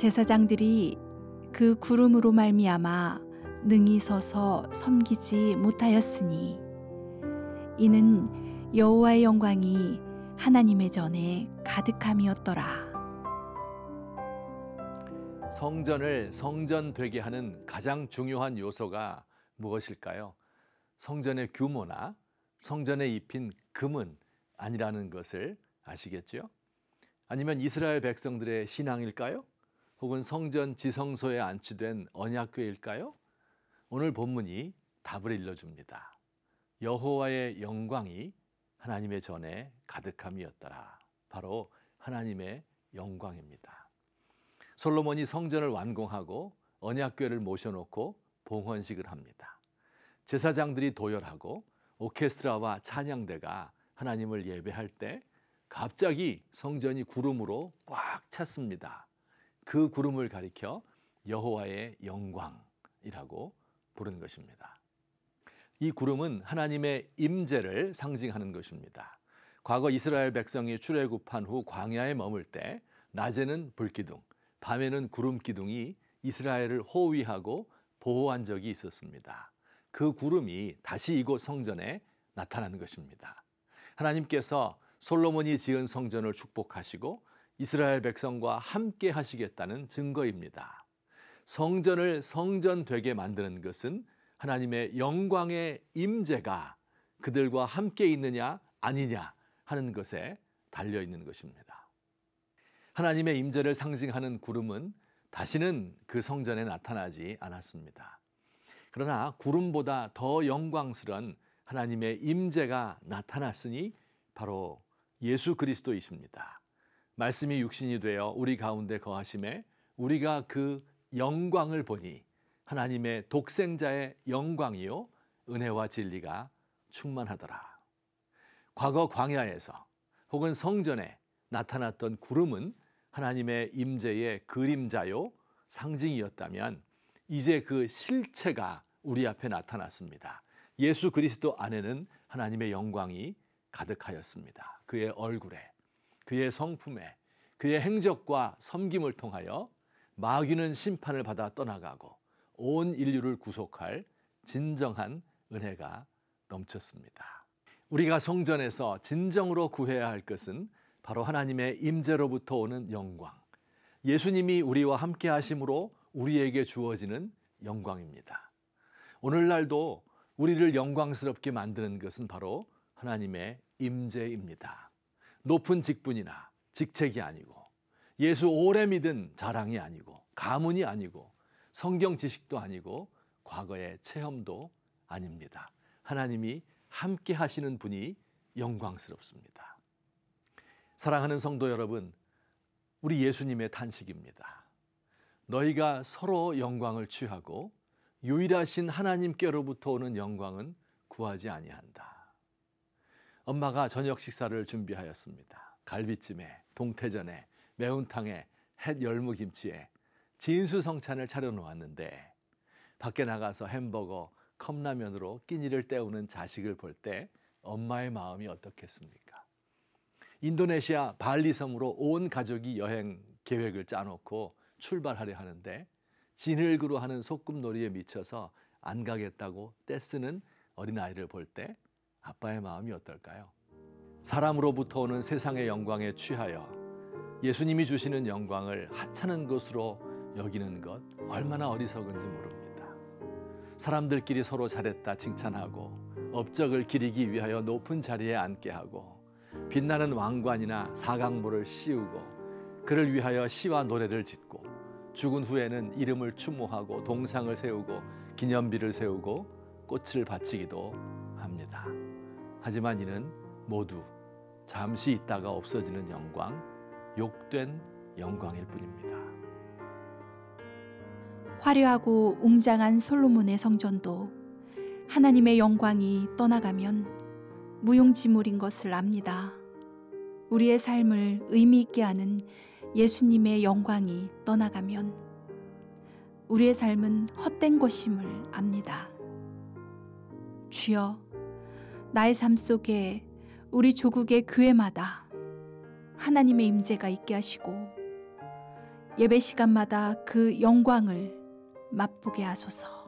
제사장들이 그 구름으로 말미암아 능히 서서 섬기지 못하였으니 이는 여호와의 영광이 하나님의 전에 가득함이었더라. 성전을 성전 되게 하는 가장 중요한 요소가 무엇일까요? 성전의 규모나 성전에 입힌 금은 아니라는 것을 아시겠죠? 아니면 이스라엘 백성들의 신앙일까요? 혹은 성전 지성소에 안치된 언약궤일까요? 오늘 본문이 답을 일러줍니다. 여호와의 영광이 하나님의 전에 가득함이었더라. 바로 하나님의 영광입니다. 솔로몬이 성전을 완공하고 언약궤를 모셔놓고 봉헌식을 합니다. 제사장들이 도열하고 오케스트라와 찬양대가 하나님을 예배할 때 갑자기 성전이 구름으로 꽉 찼습니다. 그 구름을 가리켜 여호와의 영광이라고 부른 것입니다. 이 구름은 하나님의 임재를 상징하는 것입니다. 과거 이스라엘 백성이 출애굽한 후 광야에 머물 때 낮에는 불기둥, 밤에는 구름 기둥이 이스라엘을 호위하고 보호한 적이 있었습니다. 그 구름이 다시 이곳 성전에 나타나는 것입니다. 하나님께서 솔로몬이 지은 성전을 축복하시고 이스라엘 백성과 함께 하시겠다는 증거입니다. 성전을 성전 되게 만드는 것은 하나님의 영광의 임재가 그들과 함께 있느냐 아니냐 하는 것에 달려 있는 것입니다. 하나님의 임재를 상징하는 구름은 다시는 그 성전에 나타나지 않았습니다. 그러나 구름보다 더 영광스런 하나님의 임재가 나타났으니 바로 예수 그리스도이십니다. 말씀이 육신이 되어 우리 가운데 거하심에 우리가 그 영광을 보니 하나님의 독생자의 영광이요 은혜와 진리가 충만하더라. 과거 광야에서 혹은 성전에 나타났던 구름은 하나님의 임재의 그림자요 상징이었다면 이제 그 실체가 우리 앞에 나타났습니다. 예수 그리스도 안에는 하나님의 영광이 가득하였습니다. 그의 얼굴에, 그의 성품에, 그의 행적과 섬김을 통하여 마귀는 심판을 받아 떠나가고 온 인류를 구속할 진정한 은혜가 넘쳤습니다. 우리가 성전에서 진정으로 구해야 할 것은 바로 하나님의 임재로부터 오는 영광. 예수님이 우리와 함께 하심으로 우리에게 주어지는 영광입니다. 오늘날도 우리를 영광스럽게 만드는 것은 바로 하나님의 임재입니다. 높은 직분이나 직책이 아니고 예수 오래 믿은 자랑이 아니고 가문이 아니고 성경 지식도 아니고 과거의 체험도 아닙니다. 하나님이 함께 하시는 분이 영광스럽습니다. 사랑하는 성도 여러분, 우리 예수님의 탄식입니다. 너희가 서로 영광을 취하고 유일하신 하나님께로부터 오는 영광은 구하지 아니한다. 엄마가 저녁 식사를 준비하였습니다. 갈비찜에, 동태전에, 매운탕에, 햇 열무김치에 진수성찬을 차려놓았는데 밖에 나가서 햄버거, 컵라면으로 끼니를 때우는 자식을 볼 때 엄마의 마음이 어떻겠습니까? 인도네시아 발리 섬으로 온 가족이 여행 계획을 짜놓고 출발하려 하는데 진흙으로 하는 소꿉놀이에 미쳐서 안 가겠다고 떼쓰는 어린아이를 볼때 아빠의 마음이 어떨까요? 사람으로부터 오는 세상의 영광에 취하여 예수님이 주시는 영광을 하찮은 것으로 여기는 것 얼마나 어리석은지 모릅니다. 사람들끼리 서로 잘했다 칭찬하고 업적을 기리기 위하여 높은 자리에 앉게 하고 빛나는 왕관이나 사강모를 씌우고 그를 위하여 시와 노래를 짓고 죽은 후에는 이름을 추모하고 동상을 세우고 기념비를 세우고 꽃을 바치기도. 하지만 이는 모두 잠시 있다가 없어지는 영광, 욕된 영광일 뿐입니다. 화려하고 웅장한 솔로몬의 성전도 하나님의 영광이 떠나가면 무용지물인 것을 압니다. 우리의 삶을 의미 있게 하는 예수님의 영광이 떠나가면 우리의 삶은 헛된 것임을 압니다. 주여, 나의 삶 속에 우리 조국의 교회마다 하나님의 임재가 있게 하시고 예배 시간마다 그 영광을 맛보게 하소서.